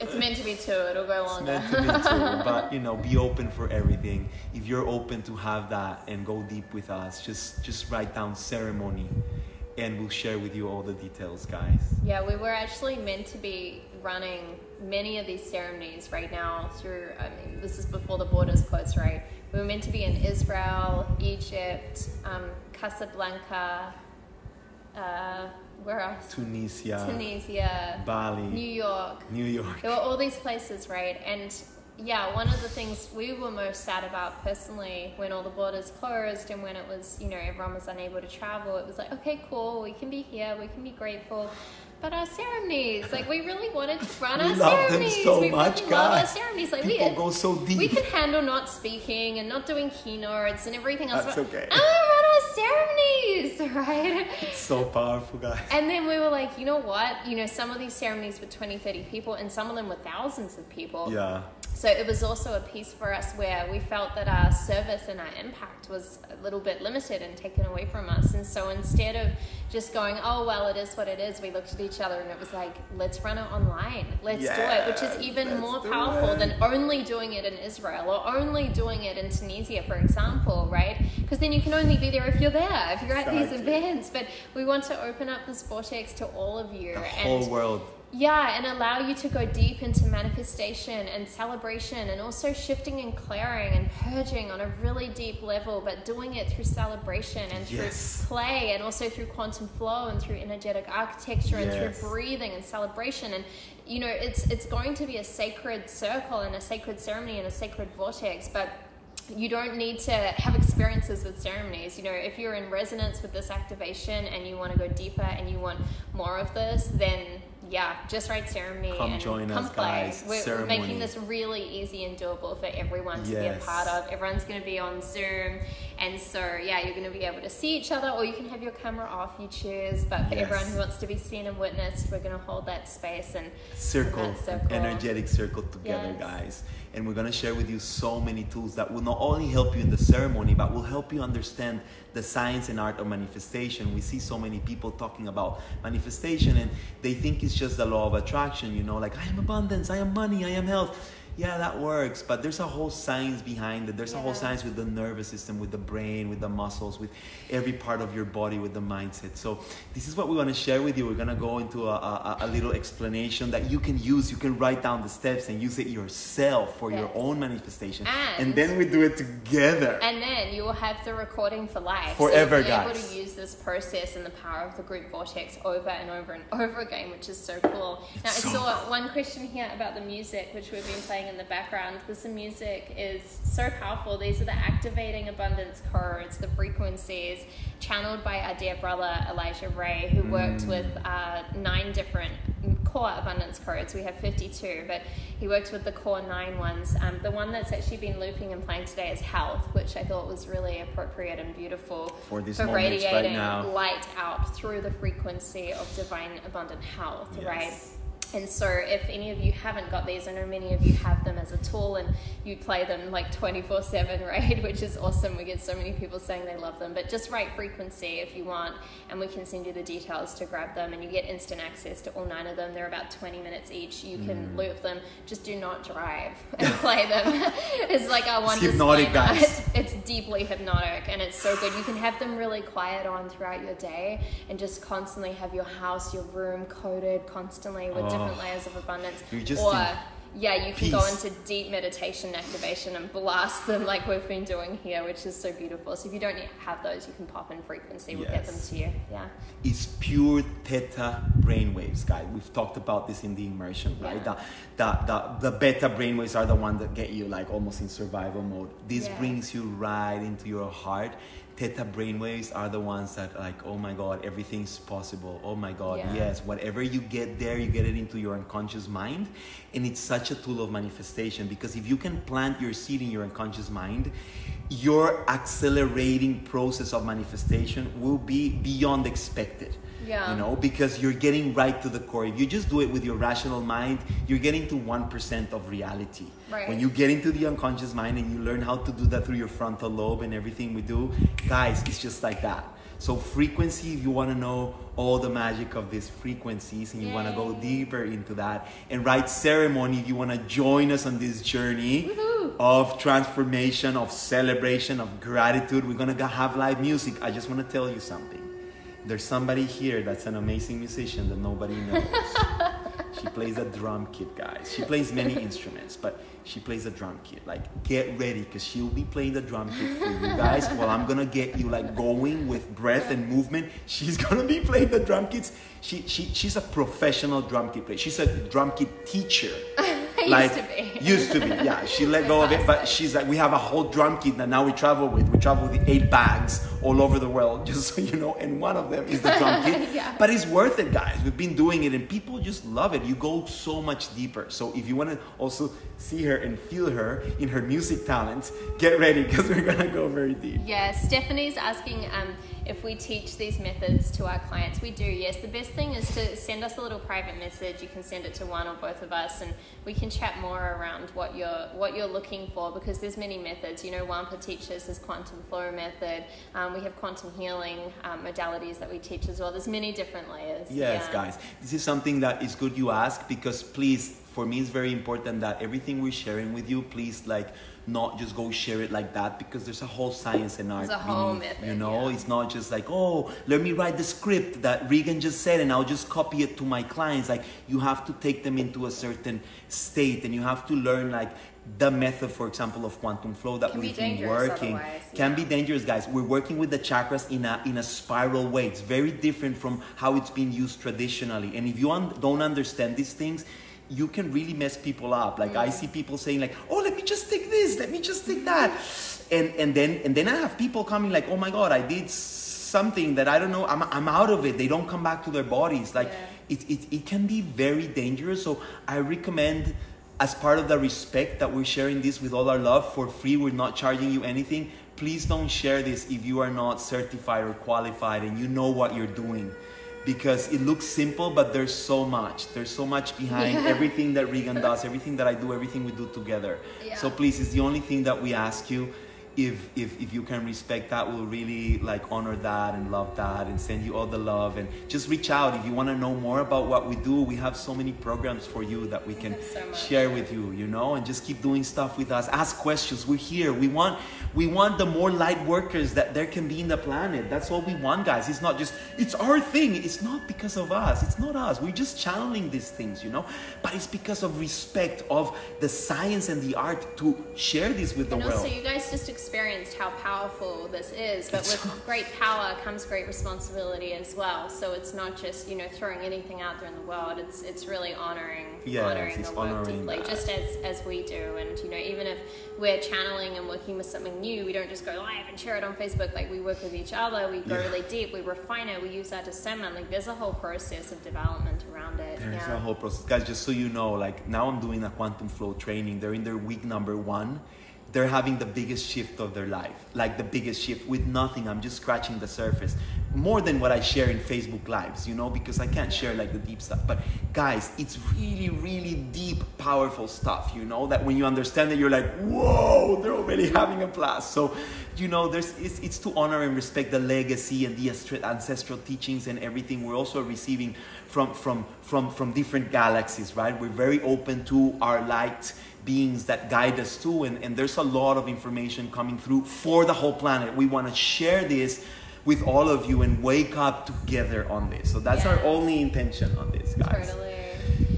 It's meant to be two. It'll go It's longer. meant to be too, but you know, be open for everything. If you're open to have that and go deep with us, just just write down ceremony, and we'll share with you all the details, guys. Yeah, we were actually meant to be running many of these ceremonies right now through, I mean, this is before the borders closed, right? We were meant to be in Israel, Egypt, um, Casablanca, uh, where else? Tunisia, Tunisia, Bali, New York. New York. There were all these places, right? And yeah, one of the things we were most sad about personally when all the borders closed and when it was, you know, everyone was unable to travel, it was like, okay, cool, we can be here, we can be grateful. But our ceremonies, like we really wanted to run We our love them ceremonies. so we much, really love our ceremonies. Like People we go so deep. we can handle not speaking and not doing keynotes and everything else. That's okay. Ceremonies, right? It's so powerful, guys. And then we were like, you know what? You know, some of these ceremonies were 20, 30 people, and some of them were thousands of people. Yeah, So it was also a piece for us where we felt that our service and our impact was a little bit limited and taken away from us. And so instead of just going, oh, well, it is what it is, we looked at each other and it was like, let's run it online. Let's do it, which is even more powerful than only doing it in Israel or only doing it in Tunisia, for example, right? Because then you can only be there if you're there, if you're at these events. But we want to open up this vortex to all of you. the and whole world. Yeah, and allow you to go deep into manifestation and celebration and also shifting and clearing and purging on a really deep level, but doing it through celebration and Yes. through play and also through quantum flow and through energetic architecture and through breathing and celebration. And you know, it's it's going to be a sacred circle and a sacred ceremony and a sacred vortex, but you don't need to have experiences with ceremonies. You know, if you're in resonance with this activation and you want to go deeper and you want more of this, then yeah, just write ceremony Come and join come us, play. guys. We're, we're Ceremony. making this really easy and doable for everyone to be a part of. Everyone's going to be on Zoom, And so, yeah, you're going to be able to see each other, or you can have your camera off, you choose. But for Yes. everyone who wants to be seen and witnessed, we're going to hold that space and circle, cool. energetic circle together, Yes. guys. And we're gonna share with you so many tools that will not only help you in the ceremony, but will help you understand the science and art of manifestation. We see so many people talking about manifestation and they think it's just the law of attraction, you know, like I am abundance, I am money, I am health. Yeah, that works, but there's a whole science behind it. There's a whole science with the nervous system, with the brain, with the muscles, with every part of your body, with the mindset. So this is what we want to share with you. We're gonna go into a, a, a little explanation that you can use. You can write down the steps and use it yourself for your own manifestation. And- then we do it together. And then you will have the recording for life. Forever, so you'll be able to use this process and the power of the group vortex over and over and over again, which is so cool. Now, It's I saw one question here about the music, which we've been playing in the background. This music is so powerful. These are the activating abundance chords, the frequencies, channeled by our dear brother Elijah Ray, who worked Mm. with uh, nine different core abundance codes. We have 52, but he worked with the core nine ones. Um, the one that's actually been looping and playing today is health, which I thought was really appropriate and beautiful For this for right radiating now. light out through the frequency of divine abundant health, Yes. right? And so, if any of you haven't got these, I know many of you have them as a tool and you play them like 24 7, right? Which is awesome. We get so many people saying they love them. But just write frequency if you want, and we can send you the details to grab them. And you get instant access to all nine of them. They're about 20 minutes each. You Mm. can loop them. Just do not drive and play them. it's like our one hypnotic, disclaimer. guys. It's, it's deeply hypnotic and it's so good. You can have them really quiet on throughout your day and just constantly have your house, your room coded constantly with different Oh. layers of abundance. Or yeah, you can go into deep meditation activation and blast them like we've been doing here, which is so beautiful. So if you don't have those, you can pop in frequency. We'll get them to you. Yeah. It's pure theta brainwaves, guys. We've talked about this in the immersion, right? Yeah. The, the, the, the beta brainwaves are the ones that get you like almost in survival mode. This Yeah. brings you right into your heart. Theta brainwaves are the ones that like, oh my God, everything's possible. Oh my God, Yeah. yes. Whatever you get there, you get it into your unconscious mind. And it's such a tool of manifestation because if you can plant your seed in your unconscious mind, your accelerating process of manifestation will be beyond expected. Yeah. You know, because you're getting right to the core. If you just do it with your rational mind, you're getting to 1% of reality. Right. When you get into the unconscious mind and you learn how to do that through your frontal lobe and everything we do, guys, it's just like that. So, frequency, if you want to know all the magic of these frequencies and you want to go deeper into that, and right ceremony, if you want to join us on this journey Woohoo. of transformation, of celebration, of gratitude, we're going to have live music. I just want to tell you something. There's somebody here that's an amazing musician that nobody knows. she plays a drum kit, guys. She plays many instruments, but she plays a drum kit. Like, get ready, because she'll be playing the drum kit for you guys. While I'm gonna get you like going with breath and movement, she's gonna be playing the drum kits. She, she she's a professional drum kit player. She's a drum kit teacher. I used to be. Used to be, yeah. She let go of it, but she's like, we have a whole drum kit that now we travel with. We travel with eight bags all over the world, just so you know. And one of them is the drum kit. Yeah. But it's worth it, guys. We've been doing it, and people just love it. You go so much deeper. So if you want to also see her and feel her in her music talents, get ready because we're gonna go very deep. Yeah, Stephanie's asking um, if we teach these methods to our clients. We do, yes. The best thing is to send us a little private message. You can send it to one or both of us, and we can chat more around what you're what you're looking for because there's many methods. You know, Juanpa teaches his quantum flow method. Um, we have quantum healing um, modalities that we teach as well. There's many different layers. Yes, Yeah. guys. This is something that is good you ask because please, for me, it's very important that everything we're sharing with you, please, like, not just go share it like that because there's a whole science and art. There's a whole beneath, method, You know, yeah. it's not just like, oh, let me write the script that Regan just said and I'll just copy it to my clients. Like, you have to take them into a certain state and you have to learn, like, the method, for example, of quantum flow that Can we've been dangerous working otherwise, can be dangerous guys we're working with the chakras in a in a spiral way it's very different from how it's been used traditionally and if you un- don't understand these things you can really mess people up. Like i mm. see people saying like oh let me just take this let me just take that. And and then and then i have people coming like oh my god i did something that i don't know i'm, I'm out of it. They don't come back to their bodies. Like Yeah. it, it, it can be very dangerous. So i recommend as part of the respect that we're sharing this with all our love for free we're not charging you anything please don't share this if you are not certified or qualified and you know what you're doing because it looks simple but there's so much there's so much behind Yeah. everything that regan does everything that i do everything we do together Yeah. so please it's the only thing that we ask you if, if if you can respect that we'll really like honor that and love that and send you all the love. And just reach out if you want to know more about what we do. We have so many programs for you that we can so share with you you know? And just keep doing stuff with us. Ask questions. We're here. We want we want the more light workers that there can be in the planet. That's all we want guys. It's not just it's our thing. It's not because of us. It's not us. We're just channeling these things you know? But it's because of respect of the science and the art to share this with the And world. also, you guys just experienced how powerful this is, but with great power comes great responsibility as well. So it's not just you know throwing anything out there in the world. It's it's really honoring Yes, honoring the work honoring deeply, that. just as as we do. And you know, even if we're channeling and working with something new, we don't just go live and share it on Facebook. Like we work with each other, we go Yeah. really deep, we refine it, we use our discernment. Like there's a whole process of development around it. There's yeah. a whole process. Guys, just so you know, like now I'm doing a quantum flow training. They're in their week number one. They're having the biggest shift of their life. Like the biggest shift with nothing. I'm just scratching the surface. More than what I share in Facebook lives, you know, because I can't share like the deep stuff. But guys, it's really, really deep, powerful stuff, you know, that when you understand it, you're like, whoa, they're already having a blast. So, you know, there's it's, it's to honor and respect the legacy and the ancestral teachings and everything we're also receiving from from from from different galaxies, right? We're very open to our light beings that guide us too, and, and there's a lot of information coming through for the whole planet. We want to share this with all of you and wake up together on this. So that's our only intention on this, guys. Totally.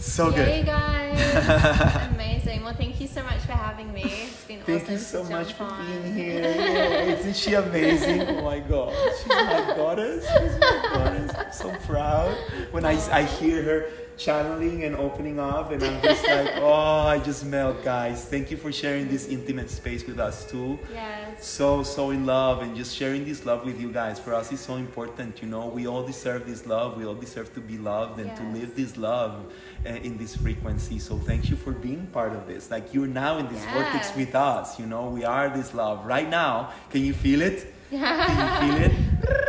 So Yay, good. guys! Amazing. Well, thank you so much for having me. It's been Thank awesome you so much for on. being here. Yeah, Isn't she amazing? Oh my god. She's my goddess. She's my goddess. I'm so proud. When I, I hear her channeling and opening up and I'm just like, oh, I just melt, guys. Thank you for sharing this intimate space with us too. Yes. So, so in love and just sharing this love with you guys. For us, it's so important, you know. We all deserve this love. We all deserve to be loved and to live this love uh, in this frequency. So, thank you for being part of this. Like, you're now in this vortex with us, you know. We are this love right now. Can you feel it? Can you feel it?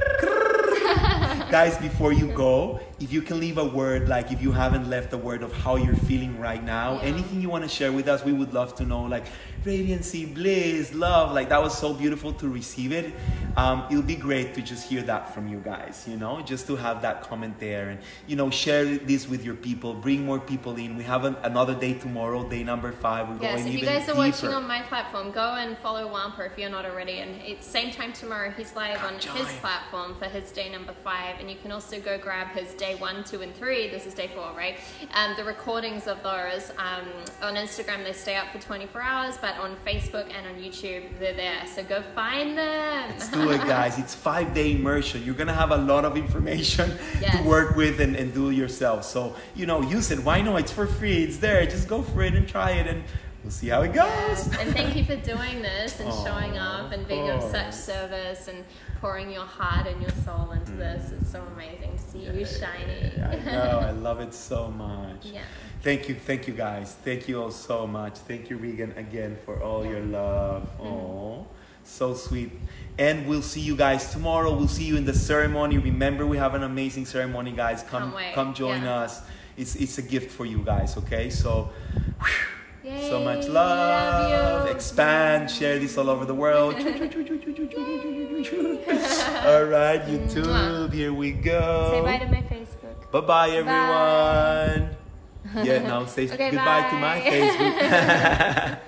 Guys, before you go, if you can leave a word, like if you haven't left a word of how you're feeling right now, anything you want to share with us, we would love to know. Like radiancy, bliss, love. Like that was so beautiful to receive it. Um, it'll be great to just hear that from you guys, you know, just to have that comment there and, you know, share this with your people, bring more people in. We have an, another day tomorrow, day number five. We're going even Yes, going if you guys are deeper. watching on my platform, go and follow Juanpa if you're not already. And it's same time tomorrow. He's live Come on join. his platform for his day number five, and you can also go grab his day one, two, and three. This is day four, right? Um, the recordings of those um, on Instagram they stay up for 24 hours, but on Facebook and on YouTube they're there. So go find them. Let's do it, guys. It's five day immersion. You're gonna have a lot of information Yes. to work with and, and do yourself. So, you know, use it. Why not? It's for free. It's there. Just go for it and try it, and we'll see how it goes. Yes, and thank you for doing this and Aw, showing up and being of of such service and pouring your heart and your soul into mm. this. It's so amazing to see you shining. I know. I love it so much. Yeah. Thank you, thank you, guys. Thank you all so much. Thank you, Regan, again for all your love. Oh, so sweet. And we'll see you guys tomorrow. We'll see you in the ceremony. Remember, we have an amazing ceremony, guys. Come, come join Yeah. us. It's it's a gift for you guys. Okay, so. Yay, So much love love. Expand. Share this all over the world. all right, YouTube. Here we go. Say bye to my Facebook. Bye bye, everyone. Yeah, now say Okay, goodbye to my. Facebook.